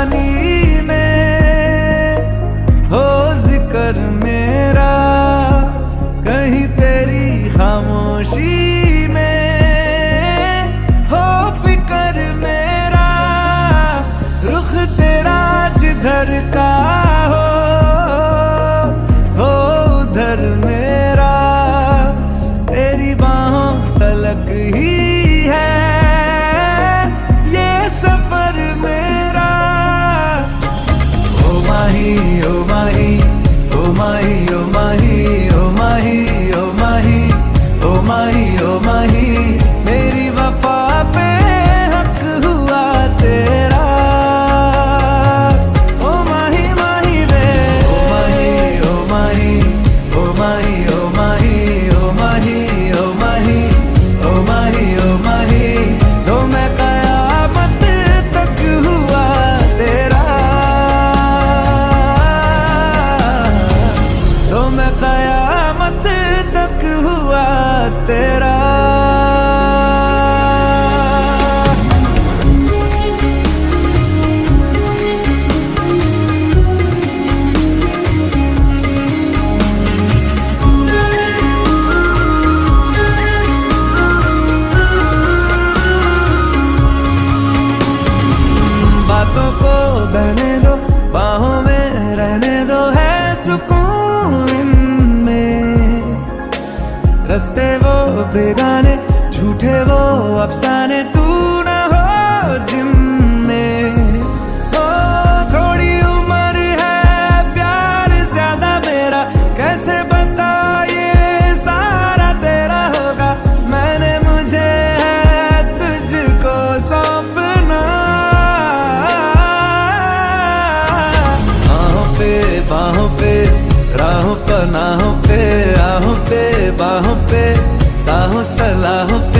জানি carretera बेगाने, झूठे वो अफसाने, तू ना हो जिम में। ओ, थोड़ी उम्र है, प्यार ज़्यादा मेरा, कैसे बता ये सारा तेरा होगा? मैंने मुझे है तुझको सौंपना। पे, बाहों पे, राहों पर, नाहों पे, आहों पे, बाहों पे। हो सलाह पे